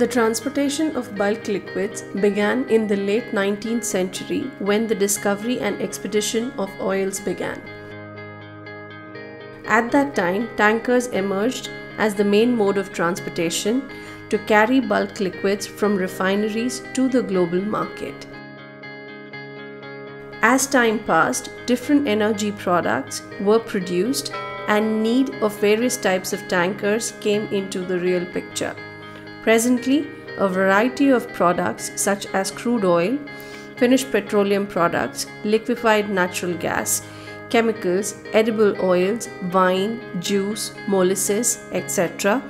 The transportation of bulk liquids began in the late 19th century when the discovery and expedition of oils began. At that time, tankers emerged as the main mode of transportation to carry bulk liquids from refineries to the global market. As time passed, different energy products were produced and need of various types of tankers came into the real picture. Presently, a variety of products such as crude oil, finished petroleum products, liquefied natural gas, chemicals, edible oils, wine, juice, molasses, etc.,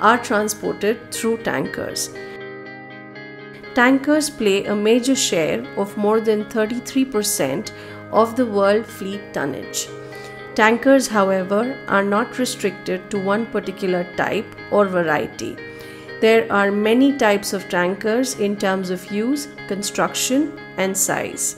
are transported through tankers. Tankers play a major share of more than 33% of the world fleet tonnage. Tankers, however, are not restricted to one particular type or variety. There are many types of tankers in terms of use, construction, and size.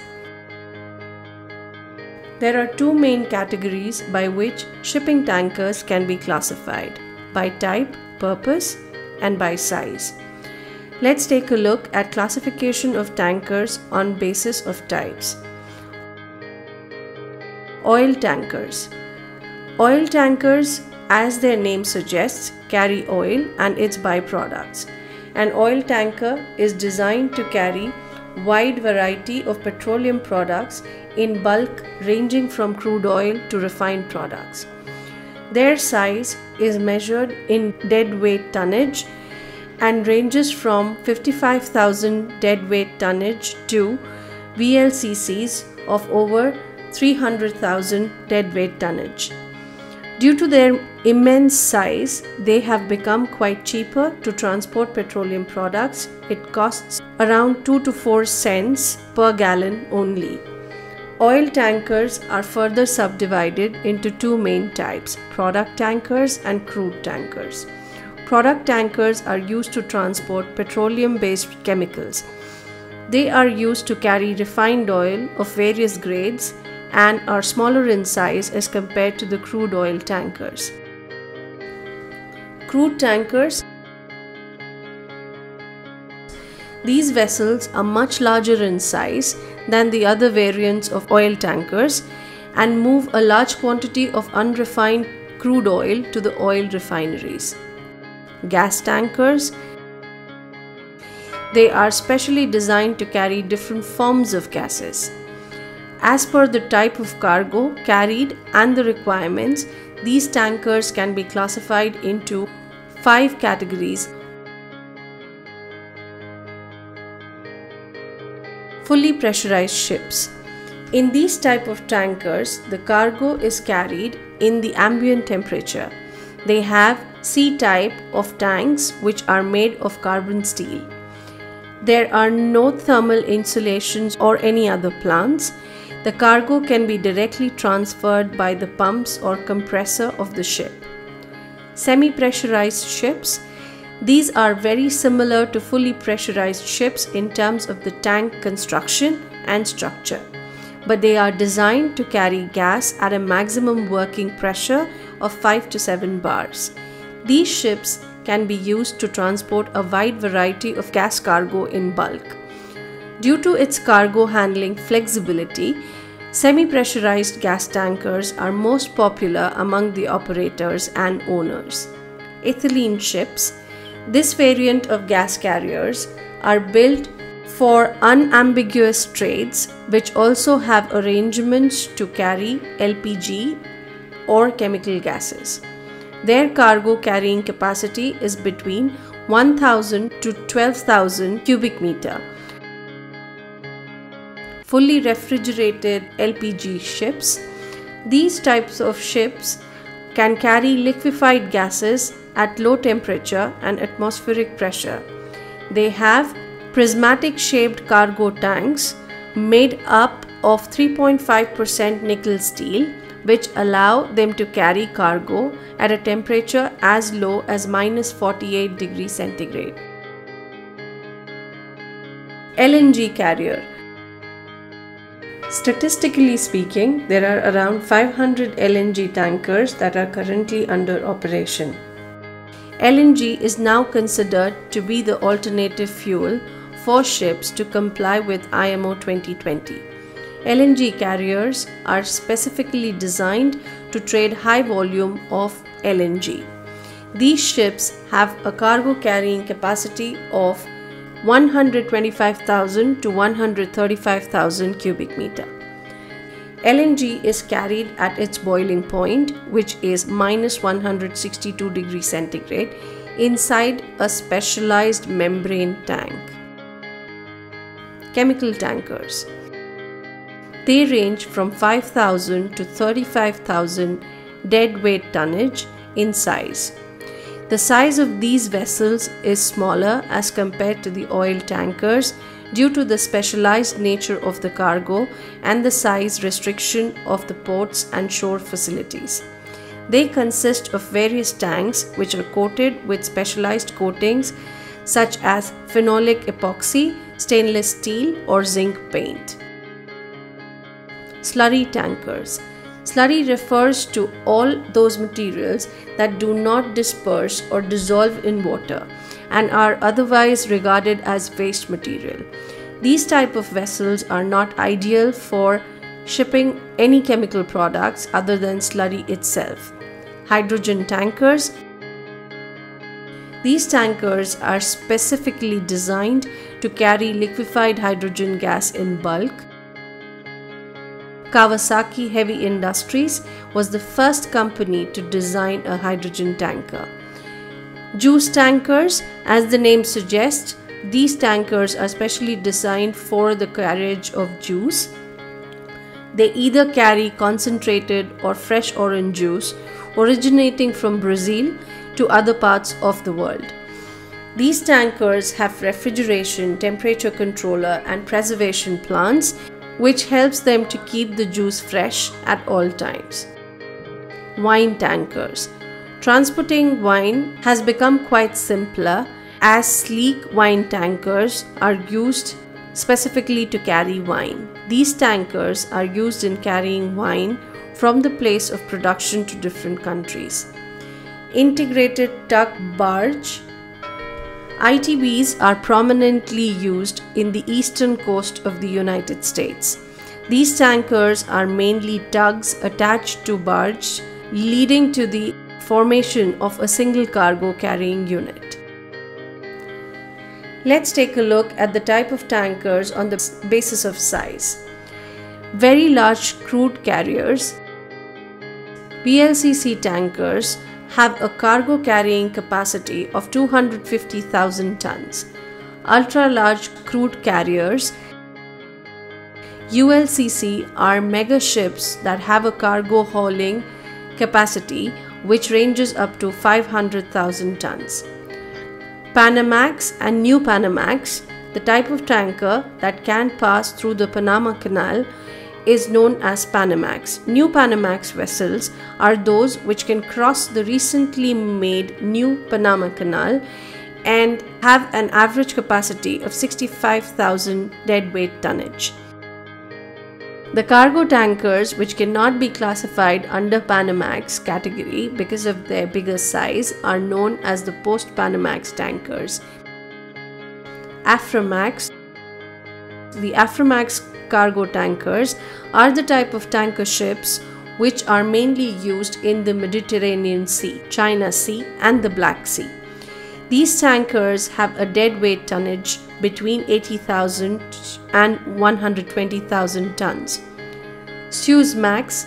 There are two main categories by which shipping tankers can be classified by type, purpose, and by size. Let's take a look at classification of tankers on basis of types. Oil tankers. Oil tankers, as their name suggests, carry oil and its byproducts. An oil tanker is designed to carry wide variety of petroleum products in bulk ranging from crude oil to refined products. Their size is measured in deadweight tonnage and ranges from 55,000 deadweight tonnage to VLCCs of over 300,000 deadweight tonnage. Due to their immense size, they have become quite cheaper to transport petroleum products. It costs around 2 to 4 cents per gallon only. Oil tankers are further subdivided into two main types product tankers and crude tankers. Product tankers are used to transport petroleum based chemicals. They are used to carry refined oil of various grades and are smaller in size as compared to the crude oil tankers. Crude tankers These vessels are much larger in size than the other variants of oil tankers and move a large quantity of unrefined crude oil to the oil refineries gas tankers. They are specially designed to carry different forms of gases. As per the type of cargo carried and the requirements, these tankers can be classified into five categories. Fully pressurized ships. In these type of tankers, the cargo is carried in the ambient temperature. They have C type of tanks which are made of carbon steel. There are no thermal insulations or any other plants. The cargo can be directly transferred by the pumps or compressor of the ship. Semi pressurized ships. These are very similar to fully pressurized ships in terms of the tank construction and structure, but they are designed to carry gas at a maximum working pressure of 5 to 7 bars. These ships can be used to transport a wide variety of gas cargo in bulk. Due to its cargo handling flexibility, semi pressurized gas tankers are most popular among the operators and owners. Ethylene ships, this variant of gas carriers, are built for unambiguous trades which also have arrangements to carry LPG or chemical gases. Their cargo carrying capacity is between 1000 to 12,000 cubic meter. Fully refrigerated LPG ships. These types of ships can carry liquefied gases at low temperature and atmospheric pressure. They have prismatic shaped cargo tanks made up of 3.5% nickel steel which allow them to carry cargo at a temperature as low as minus 48 degrees centigrade. LNG carrier Statistically speaking, there are around 500 LNG tankers that are currently under operation. LNG is now considered to be the alternative fuel for ships to comply with IMO 2020. LNG carriers are specifically designed to trade high volume of LNG. These ships have a cargo carrying capacity of 125,000 to 135,000 cubic meter. LNG is carried at its boiling point, which is minus 162 degrees centigrade, inside a specialized membrane tank. Chemical tankers. They range from 5,000 to 35,000 deadweight tonnage in size. The size of these vessels is smaller as compared to the oil tankers due to the specialized nature of the cargo and the size restriction of the ports and shore facilities. They consist of various tanks which are coated with specialized coatings such as phenolic epoxy, stainless steel, or zinc paint. Slurry tankers. Slurry refers to all those materials that do not disperse or dissolve in water and are otherwise regarded as waste material. These type of vessels are not ideal for shipping any chemical products other than slurry itself. Hydrogen tankers These tankers are specifically designed to carry liquefied hydrogen gas in bulk. Kawasaki Heavy Industries was the first company to design a hydrogen tanker. Juice tankers, as the name suggests, these tankers are specially designed for the carriage of juice. They either carry concentrated or fresh orange juice originating from Brazil to other parts of the world. These tankers have refrigeration, temperature controller, and preservation plants, which helps them to keep the juice fresh at all times. Wine tankers. Transporting wine has become quite simpler as sleek wine tankers are used specifically to carry wine. These tankers are used in carrying wine from the place of production to different countries. Integrated tug barge ITBs are prominently used in the eastern coast of the United States. These tankers are mainly tugs attached to barge leading to the formation of a single cargo carrying unit. Let's take a look at the type of tankers on the basis of size. Very large crude carriers, VLCC tankers have a cargo carrying capacity of 250,000 tons. Ultra large crude carriers ULCC are mega ships that have a cargo hauling capacity which ranges up to 500,000 tons. Panamax and New Panamax, the type of tanker that can pass through the Panama Canal, is known as Panamax. New Panamax vessels are those which can cross the recently made New Panama Canal and have an average capacity of 65,000 deadweight tonnage. The cargo tankers, which cannot be classified under Panamax category because of their bigger size, are known as the post Panamax tankers. Aframax The Aframax cargo tankers are the type of tanker ships which are mainly used in the Mediterranean Sea, China Sea, and the Black Sea. These tankers have a deadweight tonnage between 80,000 and 120,000 tons. Suezmax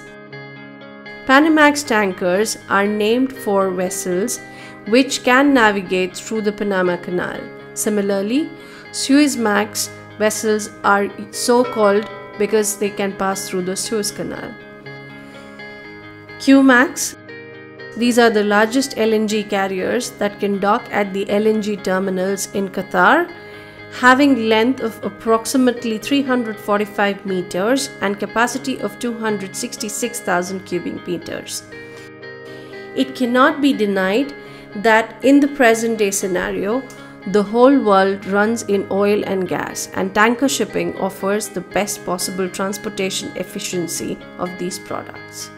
Panamax tankers are named for vessels which can navigate through the Panama Canal. Similarly, Suezmax vessels are so called because they can pass through the Suez Canal. Qmax these are the largest LNG carriers that can dock at the LNG terminals in Qatar, having length of approximately 345 meters and capacity of 266,000 cubic meters. It cannot be denied that in the present day scenario, the whole world runs in oil and gas, and tanker shipping offers the best possible transportation efficiency of these products.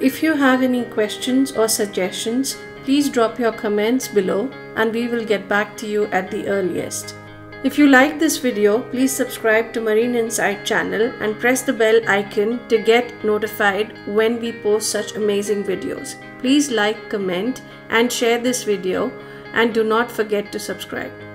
If you have any questions or suggestions, Please drop your comments below and we will get back to you at the earliest. If you like this video, please subscribe to Marine Insight channel and press the bell icon to get notified when we post such amazing videos. Please like, comment and share this video and do not forget to subscribe.